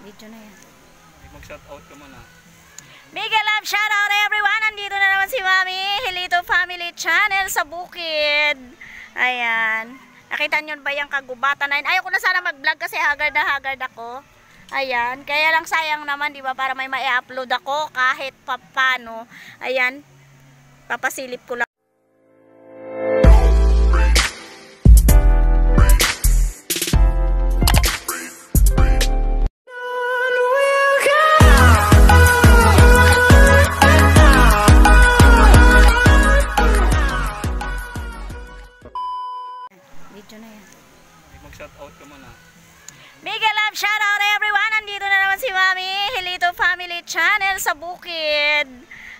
Video na yan. Mag-shout out ka muna. Mega love shoutout everyone! Nandito na naman si Mami Hilito Family Channel sa bukid. Ayan. Nakita nyo ba yung kagubatan na yun? Ayaw ko na sana mag-vlog kasi hagard na hagard ako. Ayan. Kaya lang sayang naman, di ba? Para may ma-upload ako kahit papano. Ayan. Papasilip ko lang. Sa bukid.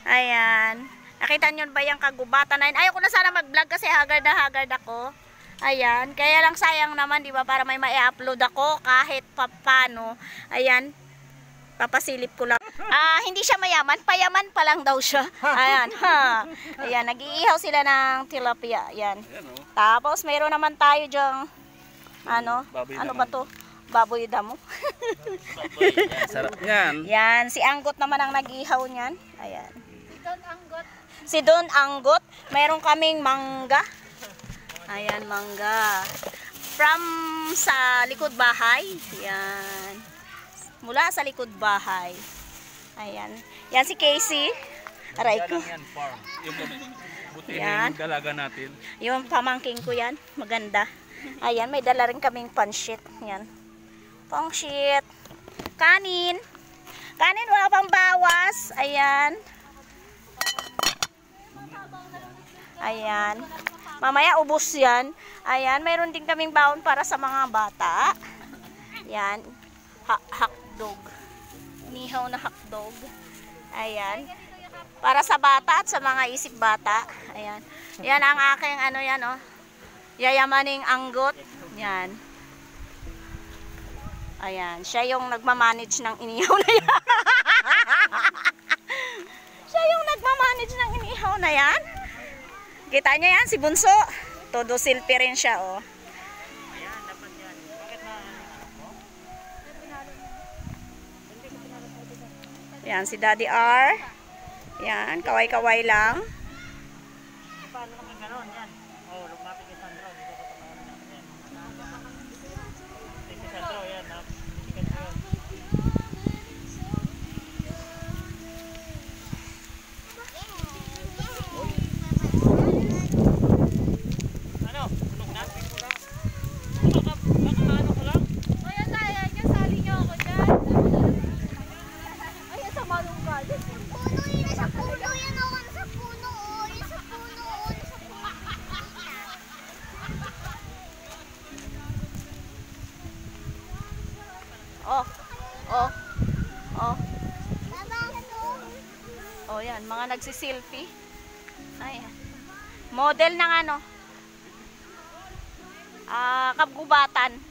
Ayan. Nakita nyo ba yung kagubatan na yun? Ayaw ko na sana mag-vlog kasi hagard na hagard ako. Ayan. Kaya lang sayang naman, di ba? Para may ma-upload ako kahit papano. Ayan. Papasilip ko lang. Ah, hindi siya mayaman. Payaman pa lang daw siya. Ayan. Ha. Ayan. Nag-iihaw sila ng tilapia. Ayan. Ayan o. Tapos, mayroon naman tayo dyang, ano, Baboy ano ba to? Baboy damo. Sarap yan. Yan, si Anggot naman ang nag-ihaw niyan. Ayan. Si Don Anggot. Mayroon kaming mangga. Ayan, mangga. From sa likod bahay. Yan. Mula sa likod bahay. Ayan. Yan si Casey. Aray ko. Yan, farm. Yung buti Yan. yung dalaga natin. Yung pamangking ko yan, maganda. Ayan, may dala rin kaming panshit. Yan. Panshit. Kanin. Kanin, wala pang bawas. Ayan. Ayan. Mamaya ubos yan. Ayan, mayroon din kaming baon para sa mga bata. Yan. Ha hakdog. Nihaw na hakdog. Ayan. Para sa bata at sa mga isip bata. Ayan. Yan ang aking ano yan oh. Yayamaning anggot. Yan. Ayan. Siya yung nagmamanage ng inihaw na yan. Siya yung nagmamanage ng inihaw na yan. Kita niyo yan, si Bunso. Todo silpi rin siya oh. Yan, si Daddy R. Yan, kaway-kaway lang. Paano naman gano'n yan? Oh, lumapit kay Sandro. Dito ko ako. Puno yun sa puno yan o. Oh. Oh. Oh. Oh, yan. Mga nagsiselfie. Ayan. Model ng ano? Ah, kabgubatan.